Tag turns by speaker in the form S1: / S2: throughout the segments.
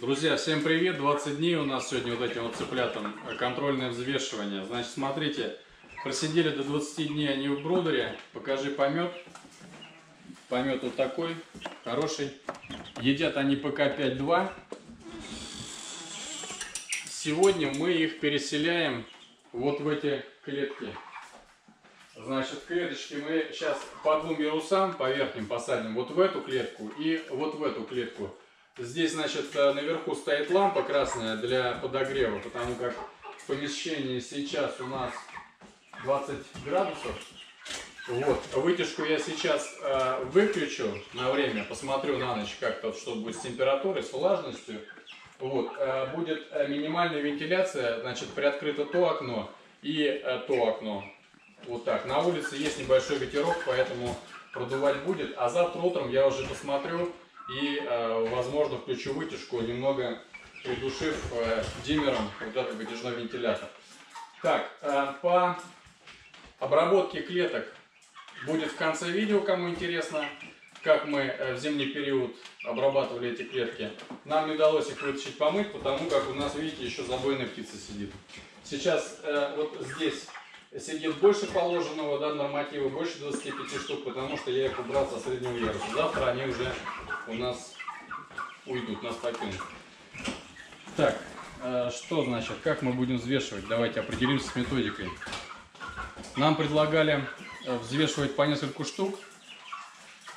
S1: Друзья, всем привет! 20 дней у нас сегодня вот этим вот цыплятам контрольное взвешивание. Значит, смотрите, просидели до 20 дней они в брудере. Покажи помет. Помет вот такой, хороший. Едят они ПК-5-2. Сегодня мы их переселяем вот в эти клетки. Значит, клеточки мы сейчас по двум ярусам по верхним посадим вот в эту клетку и вот в эту клетку. Здесь, значит, э, наверху стоит лампа красная для подогрева, потому как в помещении сейчас у нас 20 градусов. Вот, вытяжку я сейчас э, выключу на время, посмотрю на ночь, как то, что будет с температурой, с влажностью. Вот, э, будет э, минимальная вентиляция, значит, приоткрыто то окно и э, то окно. Вот так. На улице есть небольшой ветерок, поэтому продувать будет. А завтра утром я уже посмотрю, и, э, возможно, включу вытяжку, немного придушив э, диммером вот этот вытяжной вентилятор. Так, э, по обработке клеток будет в конце видео, кому интересно, как мы в зимний период обрабатывали эти клетки. Нам не удалось их вытащить помыть, потому как у нас, видите, еще забойная птица сидит. Сейчас вот здесь сидит больше положенного, да, норматива, больше 25 штук, потому что я их убрал со среднего яруса. Завтра они уже у нас уйдут, нас покинут. Так, э, что значит, как мы будем взвешивать? Давайте определимся с методикой. Нам предлагали э, взвешивать по нескольку штук.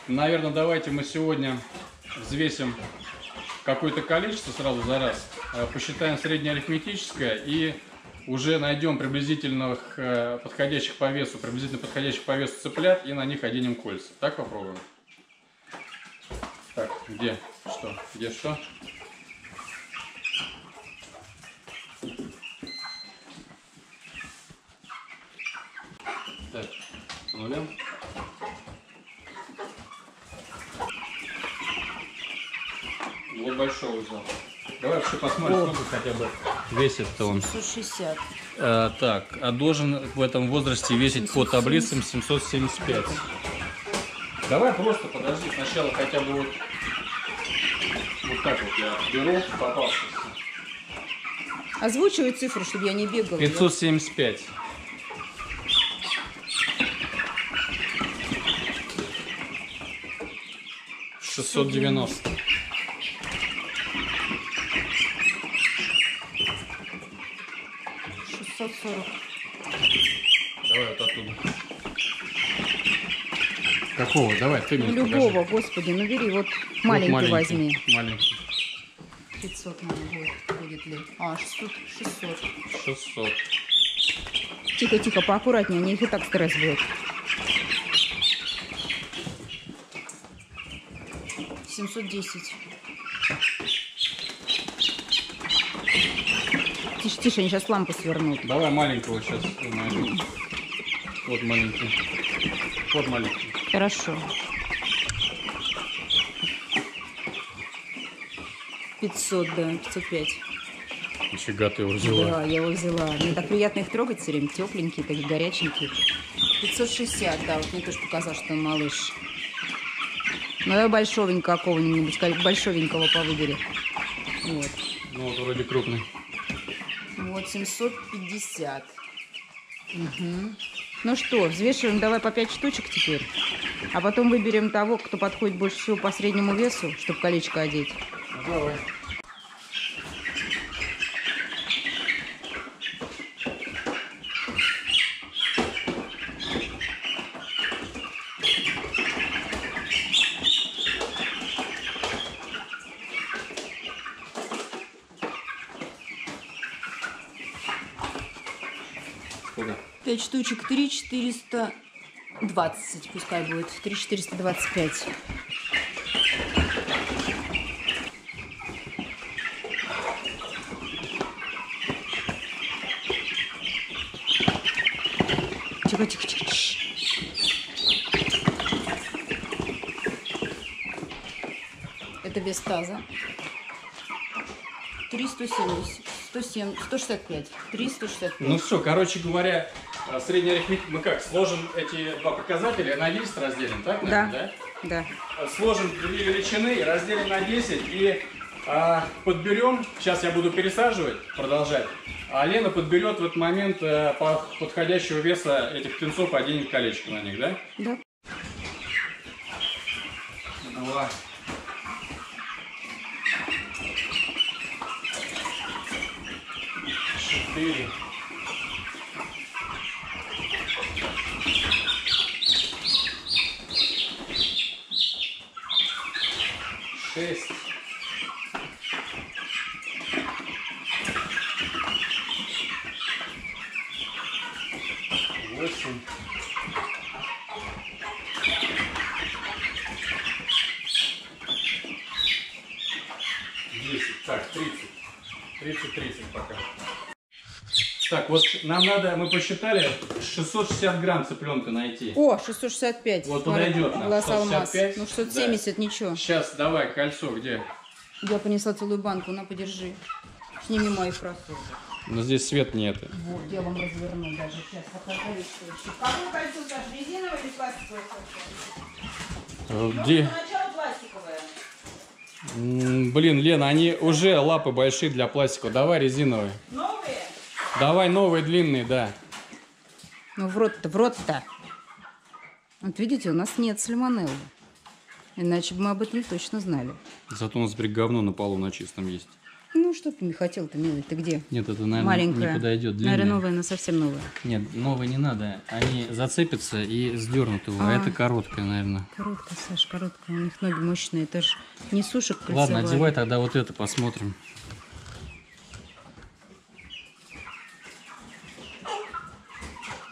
S1: Наверное, давайте мы сегодня взвесим какое-то количество сразу за раз, э, посчитаем среднеарифметическое и уже найдем приблизительных подходящих по весу, приблизительно подходящих по весу цыплят и на них оденем кольца. Так попробуем? Так, где что? Где что? Так, нулем. Вот большой взял. Давай вообще посмотрим, сколько хотя бы весит-то он.
S2: 760.
S1: А, так, а должен в этом возрасте весить по таблицам 775. Давай просто подожди, сначала хотя бы вот, вот так вот я беру попавшийся.
S2: Озвучивай цифру, чтобы я не бегала.
S1: 575. Шестьсот девяносто.
S2: Шестьсот сорок.
S1: Давай вот оттуда. Какого? Давай, ты мне
S2: Ну, любого,
S1: покажи.
S2: господи, ну бери, вот маленький,
S1: вот
S2: возьми.
S1: Маленький.
S2: 500 надо будет, будет ли? А, 600, 600.
S1: 600.
S2: Тихо, тихо, поаккуратнее, они их и так стресс будет. Семьсот десять. Тише, тише, они сейчас лампу свернут.
S1: Давай маленького сейчас. Вот маленький. Вот маленький.
S2: Хорошо. 500, да, 505.
S1: Нифига ты его взяла.
S2: Да, я его взяла. Мне так приятно их трогать все время, тепленькие, такие горяченькие. 560, да, вот мне тоже показал, что он малыш. Ну, я большовенького какого-нибудь, большовенького по выбери. Вот.
S1: Ну вот вроде крупный.
S2: Вот 750. Угу. Ну что, взвешиваем давай по 5 штучек теперь. А потом выберем того, кто подходит больше всего по среднему весу, чтобы колечко одеть.
S1: Давай.
S2: Сколько? 5 штучек, 3 420, пускай будет, 3 425. Тихо, тихо, тихо. Это вес таза. 370. 107, 165. 365.
S1: Ну все, короче говоря, средний арифметик, мы как, сложим эти два показателя, на 10 разделим, так, наверное,
S2: Да. Да.
S1: да? Сложим две величины, разделим на 10 и а, подберем, сейчас я буду пересаживать, продолжать, а Лена подберет в этот момент э, по- подходящего веса этих птенцов, оденет колечко на них, да?
S2: Да.
S1: Два. Четыре. Шесть. Восемь. Десять. Так, тридцать. Тридцать, тридцать пока. Так, вот нам надо, мы посчитали, 660 грамм цыпленка найти.
S2: О, 665.
S1: Вот
S2: Смотри,
S1: подойдет нам.
S2: Глаз алмаз.
S1: 165,
S2: Ну, 670, ничего.
S1: Сейчас, давай, кольцо где?
S2: Я понесла целую банку, на, подержи. Сними мои кроссовки.
S1: Но здесь свет нет.
S2: Вот, я вам разверну даже. Сейчас покажу что еще. Какое кольцо, Саша, резиновое или пластиковое кольцо?
S1: Где?
S2: Сначала пластиковое.
S1: М, Блин, Лена, они уже лапы большие для пластикового. Давай резиновые.
S2: Новые?
S1: Давай новые длинные, да.
S2: Ну, в рот-то, в рот-то. Вот видите, у нас нет сальмонеллы. Иначе бы мы об этом точно знали.
S1: Зато у нас теперь говно на полу на чистом есть.
S2: Ну, что ты не хотел-то, милый, ты где?
S1: Нет, это, наверное,
S2: Маленькая.
S1: не подойдет.
S2: Наверное, новая, но совсем новая.
S1: Нет, новые не надо. Они зацепятся и сдернут его. А,
S2: А.
S1: это короткая, наверное.
S2: Короткая, Саш, короткая. У них ноги мощные. Это же не сушек
S1: Ладно,
S2: кольцевая.
S1: одевай тогда вот это, посмотрим.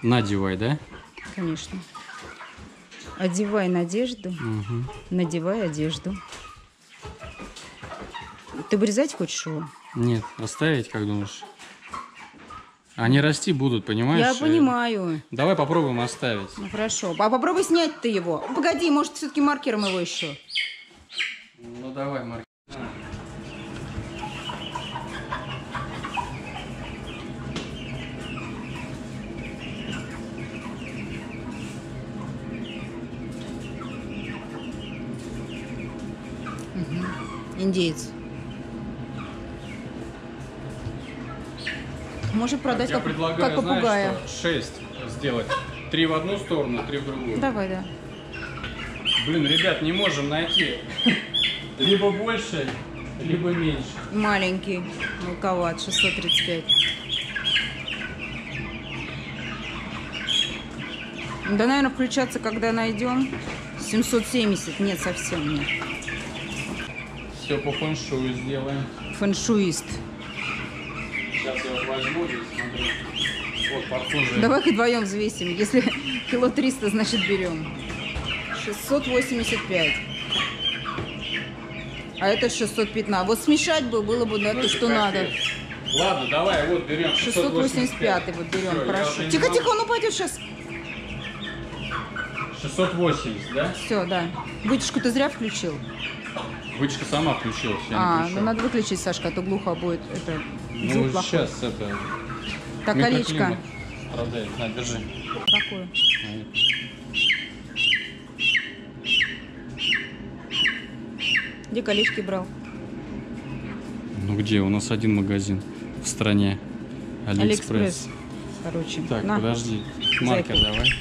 S1: Надевай, да?
S2: Конечно. Одевай надежду,
S1: Угу.
S2: надевай одежду. Ты вырезать хочешь его?
S1: Нет, оставить, как думаешь? Они расти будут, понимаешь?
S2: Я понимаю.
S1: Давай попробуем оставить.
S2: Ну хорошо. А попробуй снять ты его. Погоди, может, все-таки маркером его еще.
S1: Ну давай, Марк.
S2: Индеец. Может продать как,
S1: предлагаю,
S2: как попугая.
S1: знаешь что, 6 сделать. Три в одну сторону, три в другую.
S2: Давай, да.
S1: Блин, ребят, не можем найти. Либо больше, либо меньше.
S2: Маленький. Мелковат. 635. Да, наверное, включаться, когда найдем. 770. Нет, совсем нет.
S1: Все по фэншую сделаем.
S2: Фэншуист.
S1: Сейчас я вот возьму здесь, смотри. Вот, подхожий.
S2: Давай вдвоем взвесим. Если кило 300, значит берем. 685. А это 615. Вот смешать бы было бы да,
S1: Ну,
S2: то, что надо.
S1: Ладно, давай, вот берем
S2: 685 вот берем,
S1: Всё, я
S2: прошу.
S1: уже не
S2: Тихо,
S1: могу.
S2: тихо, он упадет сейчас.
S1: 680, да?
S2: Все, да. Вытяжку ты зря включил.
S1: Вытяжка сама включилась, я не
S2: а, ну надо выключить, Сашка, а то глухо будет. Это
S1: Ну,
S2: звук плохой.
S1: сейчас это...
S2: Так, колечко.
S1: Страдает. На, держи.
S2: Какое? Где колечки брал?
S1: Ну где? У нас один магазин в стране. Алиэкспресс.
S2: Короче.
S1: Так,
S2: на.
S1: подожди. Маркер
S2: Зайка.
S1: давай.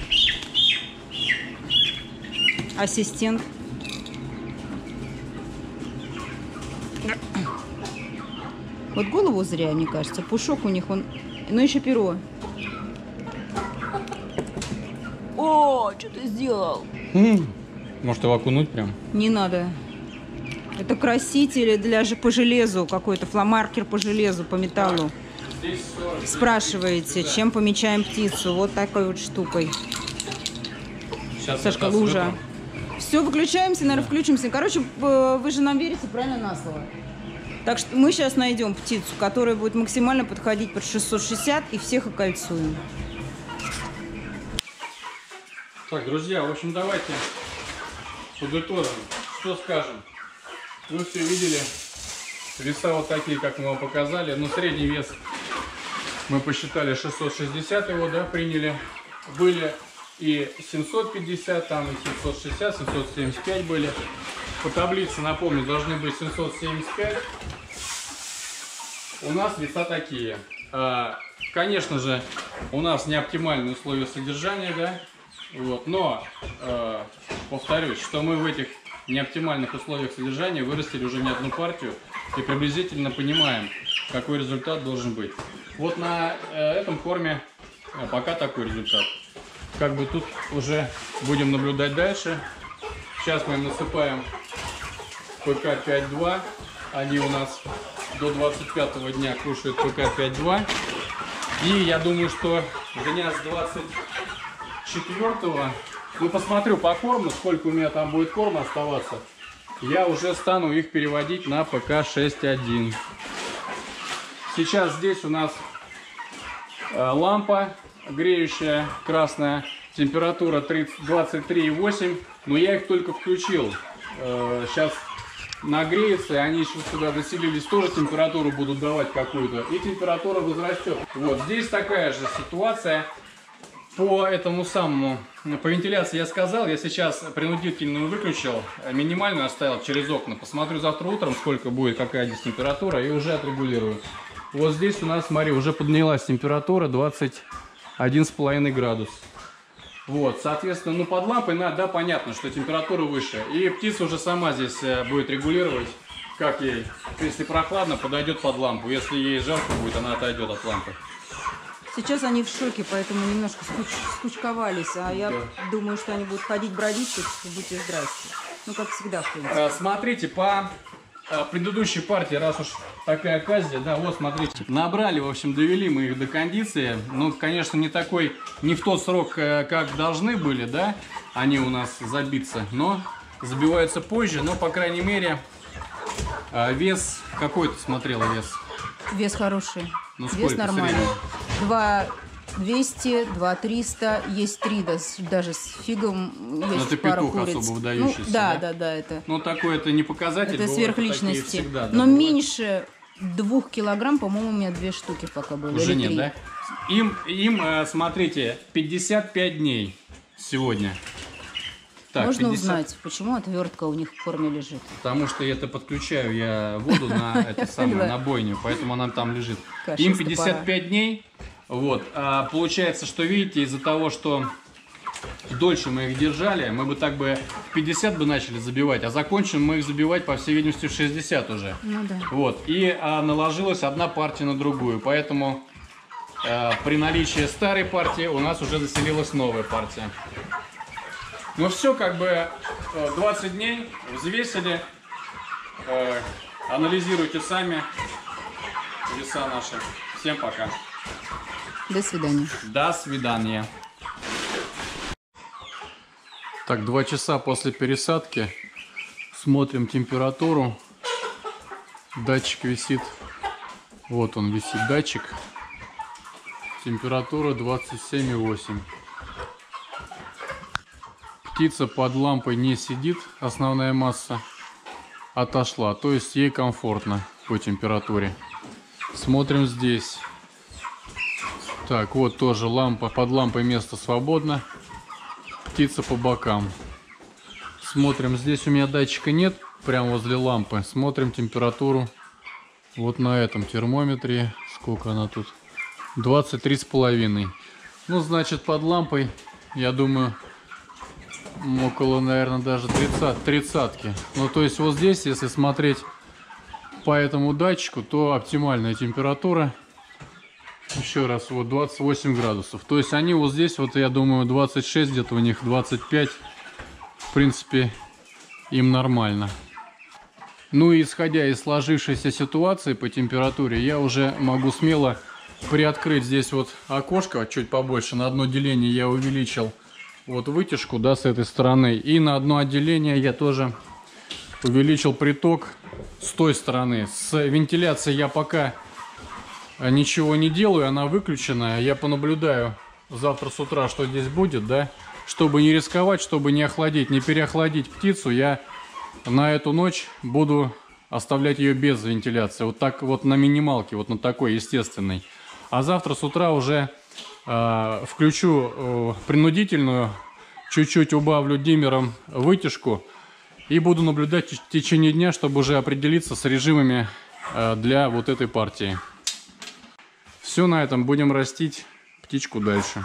S2: Ассистент. Вот голову зря, мне кажется. Пушок у них, он... Ну, еще перо. О, что ты сделал?
S1: Может его окунуть прям?
S2: Не надо. Это красители для же по железу какой-то, фломаркер по железу, по металлу.
S1: Здесь 40.
S2: Спрашиваете, чем помечаем птицу? Вот такой вот штукой.
S1: Сейчас
S2: Сашка, лужа. Все, выключаемся, наверное, включимся. Короче, вы же нам верите правильно на слово. Так что мы сейчас найдем птицу, которая будет максимально подходить под 660 и всех окольцуем.
S1: Так, друзья, в общем, давайте подытожим. Что скажем? Вы все видели. Веса вот такие, как мы вам показали. Но средний вес мы посчитали 660 его, да, приняли. Были и 750, там и 760, 775 были. По таблице, напомню, должны быть 775. У нас веса такие. А, Конечно же, у нас не оптимальные условия содержания, да, вот, но э, повторюсь, что мы в этих неоптимальных условиях содержания вырастили уже не одну партию и приблизительно понимаем, какой результат должен быть. Вот на э, этом корме э, пока такой результат. Как бы тут уже будем наблюдать дальше. Сейчас мы насыпаем ПК 5.2. Они у нас до 25 дня кушают ПК 5.2. И я думаю, что дня с 24 ну посмотрю по корму, сколько у меня там будет корма оставаться. Я уже стану их переводить на ПК 6.1. Сейчас здесь у нас э, лампа греющая, красная, температура 23,8, но я их только включил. Э, сейчас нагреется, и они еще сюда заселились, тоже температуру будут давать какую-то, и температура возрастет. Вот здесь такая же ситуация по этому самому, по вентиляции я сказал, я сейчас принудительную выключил, минимальную оставил через окна. Посмотрю завтра утром, сколько будет, какая здесь температура, и уже отрегулирую. Вот здесь у нас, смотри, уже поднялась температура 21,5 градус. Вот, соответственно, ну под лампой, на, да, понятно, что температура выше. И птица уже сама здесь э, будет регулировать, как ей. Если прохладно, подойдет под лампу. Если ей жарко будет, она отойдет от лампы.
S2: Сейчас они в шоке, поэтому немножко скуч... скучковались. А я
S1: Да.
S2: думаю, что они будут ходить бродить, тут будьте здрасте. Ну, как всегда, в принципе.
S1: Э, Смотрите, по предыдущей партии, раз уж такая оказия, да, вот смотрите, набрали, в общем, довели мы их до кондиции. Ну, конечно, не такой, не в тот срок, э, как должны были, да, они у нас забиться, но забиваются позже, но, по крайней мере, э, вес, какой ты смотрела вес?
S2: Вес хороший.
S1: Ну,
S2: Вес нормальный.
S1: средний?
S2: 2 200, 2 300, есть 3 да, даже с фигом, есть
S1: это
S2: пара
S1: петух
S2: куриц.
S1: особо
S2: ну,
S1: выдающийся,
S2: да,
S1: да?
S2: да, да, это,
S1: Ну, такой это не показатель,
S2: это сверхличности.
S1: всегда, да,
S2: Но
S1: бывают.
S2: меньше двух килограмм, по-моему, у меня две штуки пока было.
S1: Уже нет, да? Им, им, э, смотрите, 55 дней сегодня. Так,
S2: Можно
S1: 50
S2: узнать, почему отвертка у них в форме лежит.
S1: Потому что я это подключаю я воду на это самое, на бойню, поэтому она там лежит. Им
S2: из
S1: 55 дней. Вот. А получается, что видите, из-за того, что дольше мы их держали, мы бы так бы в 50 бы начали забивать, а закончим мы их забивать, по всей видимости, в 60 уже.
S2: Ну да.
S1: Вот. И а, наложилась одна партия на другую. Поэтому э, при наличии старой партии у нас уже заселилась новая партия. Ну все, как бы э, 20 дней взвесили. Э, анализируйте сами веса наши. Всем пока.
S2: До свидания.
S1: До свидания. Так, два часа после пересадки. Смотрим температуру. Датчик висит. Вот он висит, датчик. Температура 27,8. Птица под лампой не сидит, основная масса отошла. То есть ей комфортно по температуре. Смотрим здесь. Так, вот тоже лампа. Под лампой место свободно. Птица по бокам. Смотрим, здесь у меня датчика нет, прямо возле лампы. Смотрим температуру вот на этом термометре. Сколько она тут? 23,5. Ну, значит, под лампой, я думаю, около, наверное, даже 30, тридцатки. Ну, то есть вот здесь, если смотреть по этому датчику, то оптимальная температура еще раз, вот 28 градусов. То есть они вот здесь, вот я думаю, 26 где-то у них, 25. В принципе, им нормально. Ну и исходя из сложившейся ситуации по температуре, я уже могу смело приоткрыть здесь вот окошко чуть побольше. На одно деление я увеличил вот вытяжку, да, с этой стороны. И на одно отделение я тоже увеличил приток с той стороны. С вентиляцией я пока ничего не делаю, она выключена. Я понаблюдаю завтра с утра, что здесь будет, да. Чтобы не рисковать, чтобы не охладить, не переохладить птицу, я на эту ночь буду оставлять ее без вентиляции. Вот так вот на минималке, вот на такой естественной. А завтра с утра уже А, включу э, принудительную, чуть-чуть убавлю диммером вытяжку и буду наблюдать в течение дня, чтобы уже определиться с режимами э, для вот этой партии. Все на этом, будем растить птичку дальше.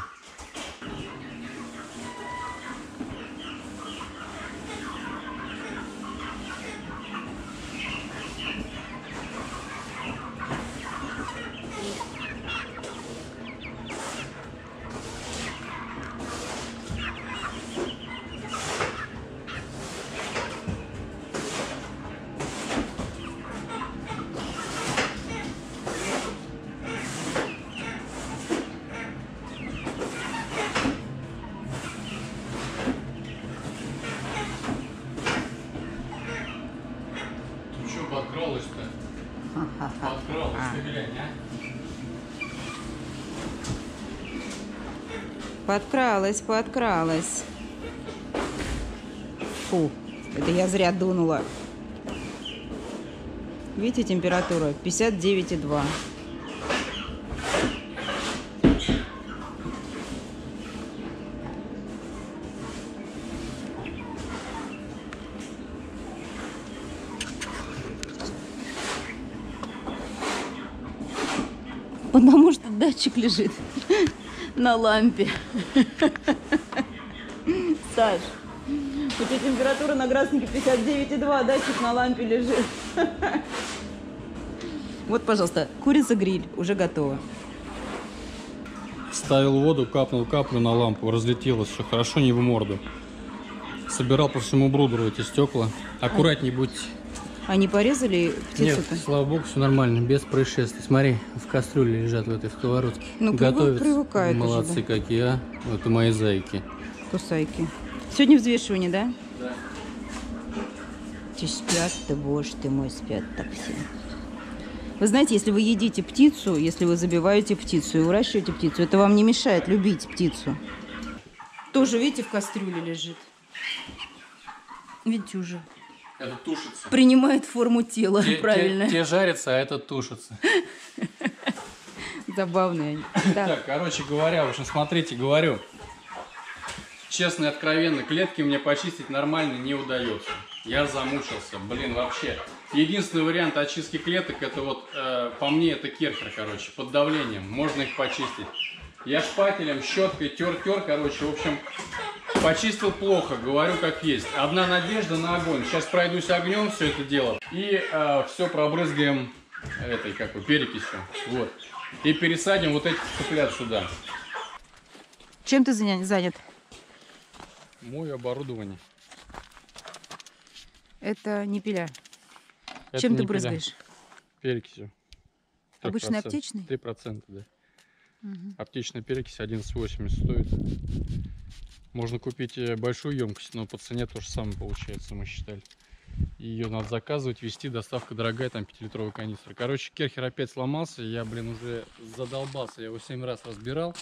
S1: Подкралась, глянь, а?
S2: Подкралась, подкралась. Фу, это я зря дунула. Видите, температура 59,2. Потому датчик лежит на лампе. Саш, у тебя температура на градуснике 59,2, датчик на лампе лежит. Вот, пожалуйста, курица-гриль уже готова.
S1: Ставил воду, капнул каплю на лампу, разлетелось, все хорошо, не в морду. Собирал по всему брудеру эти стекла. Аккуратней будьте.
S2: Они порезали
S1: Нет,
S2: птицу-то?
S1: слава богу, все нормально, без происшествий. Смотри, в кастрюле лежат в этой сковородке.
S2: Ну,
S1: Готовятся.
S2: привыкают уже,
S1: Молодцы
S2: да.
S1: какие, а. Это мои зайки.
S2: Кусайки. Сегодня взвешивание, да?
S1: Да.
S2: Ты спят, ты боже ты мой, спят так все. Вы знаете, если вы едите птицу, если вы забиваете птицу и выращиваете птицу, это вам не мешает любить птицу. Тоже, видите, в кастрюле лежит. Видите уже.
S1: Это тушится.
S2: Принимает форму тела,
S1: Те,
S2: правильно.
S1: те- те жарятся, а это тушится.
S2: Забавные они. Да.
S1: Так, короче говоря, в общем, смотрите, говорю. Честно и откровенно, клетки мне почистить нормально не удается. Я замучился, блин, вообще. Единственный вариант очистки клеток, это вот, э, по мне, это керхер, короче, под давлением. Можно их почистить. Я шпателем, щеткой тер-тер, короче, в общем, почистил плохо, говорю как есть. Одна надежда на огонь. Сейчас пройдусь огнем все это дело. И все пробрызгаем этой, как бы, перекисью. Вот. И пересадим вот этих цыплят сюда.
S2: Чем ты заня- занят?
S1: Мое оборудование.
S2: Это не пиля.
S1: Это
S2: Чем ты
S1: не пиля.
S2: брызгаешь?
S1: Перекисью.
S2: Обычный
S1: 3%.
S2: аптечный?
S1: 3%, да.
S2: Мгм.
S1: Аптечная перекись 11,80 стоит. Можно купить э, большую емкость, но по цене то же самое получается, мы считали. Ее надо заказывать, везти, доставка дорогая, там 5-литровый канистр. Короче, керхер опять сломался, я, блин, уже задолбался, я его 7 раз разбирал.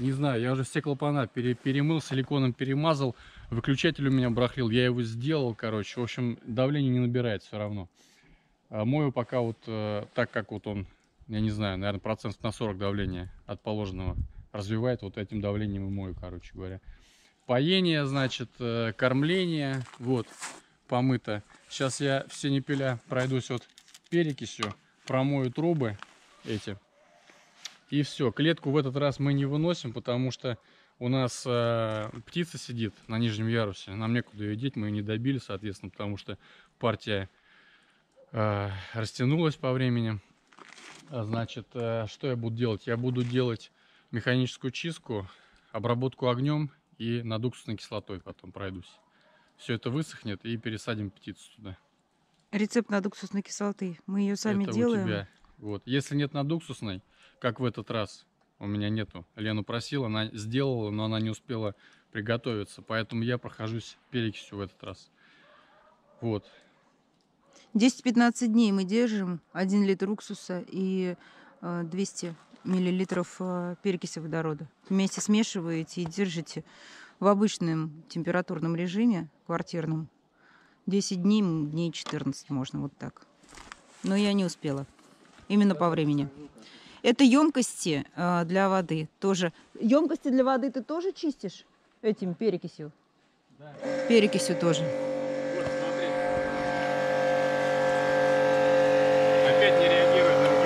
S1: Не знаю, я уже все клапана пере- перемыл, силиконом перемазал, выключатель у меня брахлил, я его сделал, короче. В общем, давление не набирает все равно. А мою пока вот э, так, как вот он, я не знаю, наверное, процентов на 40 давления от положенного развивает, вот этим давлением и мою, короче говоря. Поение, значит, э, кормление, вот, помыто. Сейчас я все непеля пройдусь вот перекисью, промою трубы эти. И все, клетку в этот раз мы не выносим, потому что у нас э, птица сидит на нижнем ярусе. Нам некуда ее деть, мы ее не добили, соответственно, потому что партия э, растянулась по времени. А, Значит, э, что я буду делать? Я буду делать механическую чистку, обработку огнем и над уксусной кислотой потом пройдусь. Все это высохнет и пересадим птицу туда.
S2: Рецепт надуксусной кислоты. Мы ее сами
S1: это
S2: делаем.
S1: у тебя. Вот. Если нет надуксусной, как в этот раз, у меня нету. Лену просил, она сделала, но она не успела приготовиться. Поэтому я прохожусь перекисью в этот раз. Вот.
S2: 10-15 дней мы держим 1 литр уксуса и э, 200 миллилитров э, перекиси водорода. Вместе смешиваете и держите в обычном температурном режиме, квартирном. 10 дней, дней 14 можно, вот так. Но я не успела. Именно по времени. Это емкости э, для воды тоже. Емкости для воды ты тоже чистишь этим перекисью?
S1: Да.
S2: Перекисью тоже.
S1: Вот, смотри. Опять не реагирует на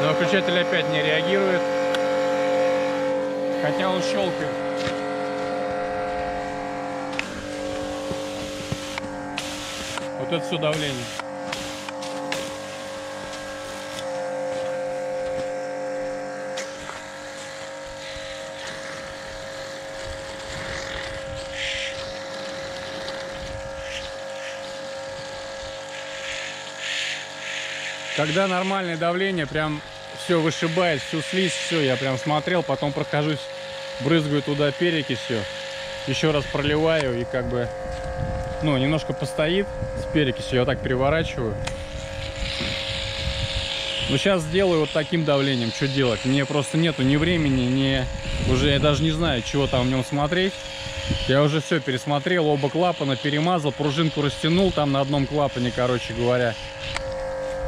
S1: На выключатель опять не реагирует. Хотя он щелкает. Вот это все давление. Когда нормальное давление, прям все вышибает, всю слизь, все, я прям смотрел, потом прохожусь, брызгаю туда перекисью, еще раз проливаю и как бы, ну, немножко постоит с перекисью, я так переворачиваю. Ну, сейчас сделаю вот таким давлением, что делать? Мне просто нету ни времени, ни... Уже я даже не знаю, чего там в нем смотреть. Я уже все пересмотрел, оба клапана перемазал, пружинку растянул там на одном клапане, короче говоря.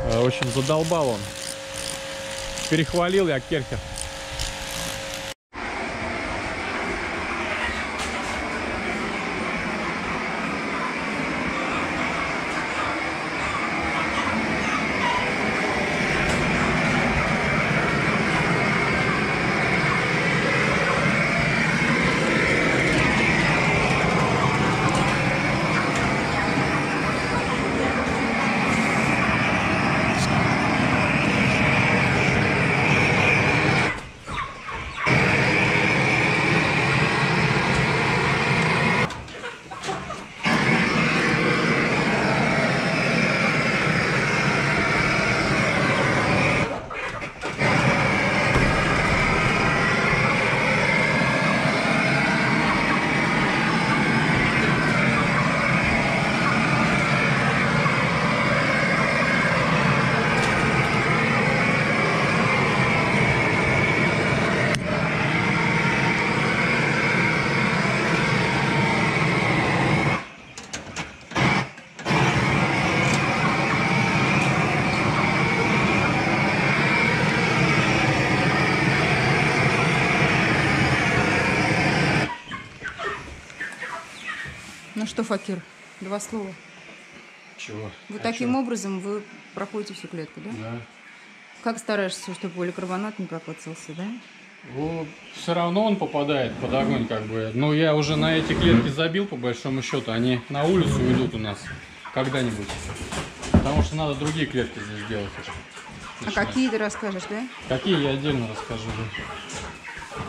S1: Э, В общем, задолбал он. Перехвалил я Керхер.
S2: Что, Факир, два слова.
S1: Чего?
S2: Вот
S1: А
S2: таким
S1: чё?
S2: образом вы проходите всю клетку, да?
S1: Да.
S2: Как стараешься, чтобы поликарбонат не прокоцался, да?
S1: все равно он попадает под огонь, как бы. Но я уже на эти клетки забил, по большому счету. Они на улицу уйдут у нас когда-нибудь. Потому что надо другие клетки здесь делать.
S2: А
S1: Начинать.
S2: какие ты расскажешь, да?
S1: Какие я отдельно расскажу. да.